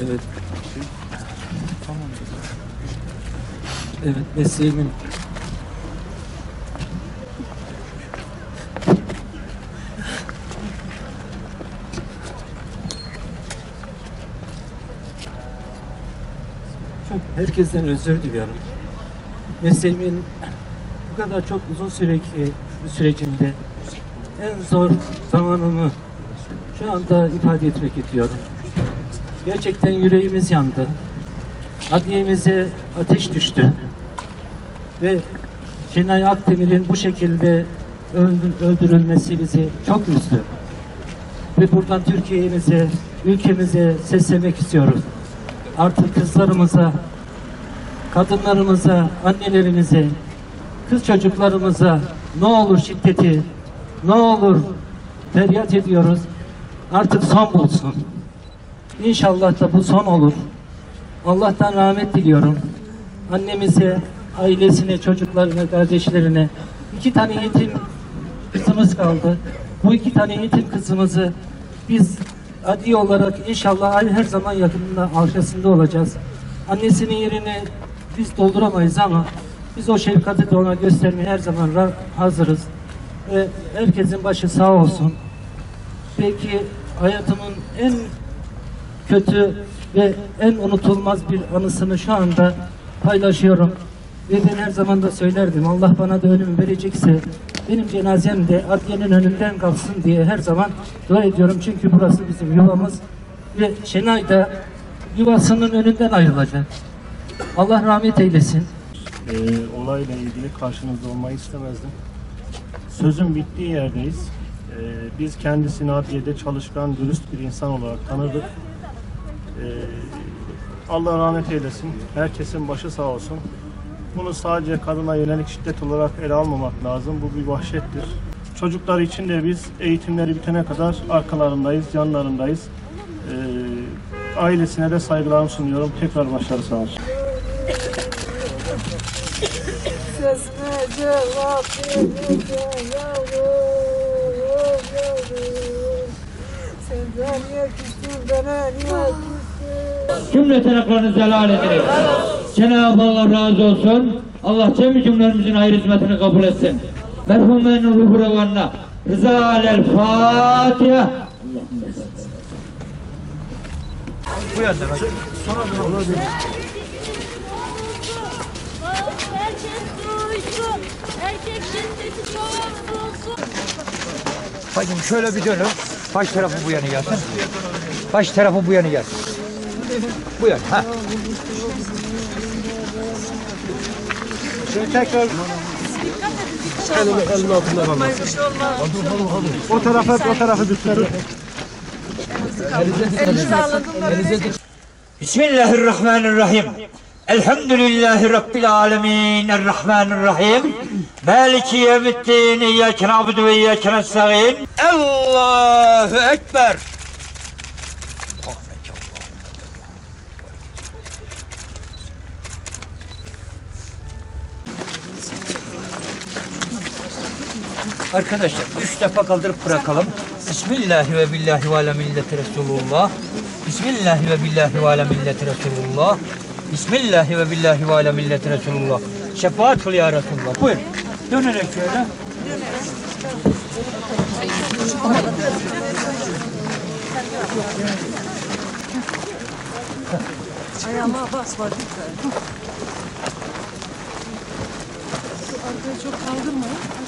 Evet. Evet, mesleğimin çok herkesten özür diliyorum. Mesleğimin bu kadar çok uzun süreki sürecinde en zor zamanımı şu anda ifade etmek istiyorum. Gerçekten yüreğimiz yandı. Adliyemize ateş düştü. Ve Şenay Akdemir'in bu şekilde öldü- öldürülmesi bizi çok üzdü. Ve buradan Türkiye'mize, ülkemize seslemek istiyoruz. Artık kızlarımıza, kadınlarımıza, annelerimize, kız çocuklarımıza ne olur şiddeti, ne olur feryat ediyoruz. Artık son bulsun. İnşallah da bu son olur. Allah'tan rahmet diliyorum. Annemize, ailesine, çocuklarına, kardeşlerine iki tane yetim kızımız kaldı. Bu iki tane yetim kızımızı biz adli olarak inşallah her zaman yakınında arkasında olacağız. Annesinin yerini biz dolduramayız ama biz o şefkati de ona göstermeye her zaman hazırız. Ve herkesin başı sağ olsun. Belki hayatımın en kötü ve en unutulmaz bir anısını şu anda paylaşıyorum. Ve ben her zaman da söylerdim Allah bana da ölüm verecekse benim cenazem de adliyenin önünden kalsın diye her zaman dua ediyorum. Çünkü burası bizim yuvamız ve Şenay da yuvasının önünden ayrılacak. Allah rahmet eylesin. Ee, olayla ilgili karşınızda olmayı istemezdim. Sözün bittiği yerdeyiz. Ee, biz kendisini adliyede çalışkan, dürüst bir insan olarak tanırdık. Ee, Allah rahmet eylesin. Herkesin başı sağ olsun. Bunu sadece kadına yönelik şiddet olarak ele almamak lazım. Bu bir vahşettir. Çocuklar için de biz eğitimleri bitene kadar arkalarındayız, yanlarındayız. Ee, ailesine de saygılarımı sunuyorum. Tekrar başarı sağ olsun. Sesime cevap helal ediniz. Cenab-ı Allah razı olsun. Allah cemi cümlemizin hayır hizmetini kabul etsin. Merhumenin ruhu revanına. Rıza alel Fatiha. Duysun. Erkek şiddeti çok olsun. Bacım şöyle bir dönün. Baş tarafı bu yana gelsin. Baş tarafı bu yana gelsin. Bu yana. Ha. O tarafa, o tarafa düşürün. Bismillahirrahmanirrahim. Elhamdülillahi Rabbil alemin. Errahmanirrahim. Maliki yevmiddin. İyyâke na'budu ve iyyâke nesta'in. Allahu Ekber. Arkadaşlar üç defa kaldırıp bırakalım. Bismillahi ve billahi ve ala milleti Resulullah. Bismillahi ve billahi ve ala milleti Resulullah. Bismillahi ve billahi ve ala milleti Resulullah. Şefaat kıl ya Resulullah. Buyur. Dönerek şöyle. Ayağıma bas var lütfen. Şu arkayı çok kaldırmayın.